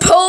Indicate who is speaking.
Speaker 1: Pull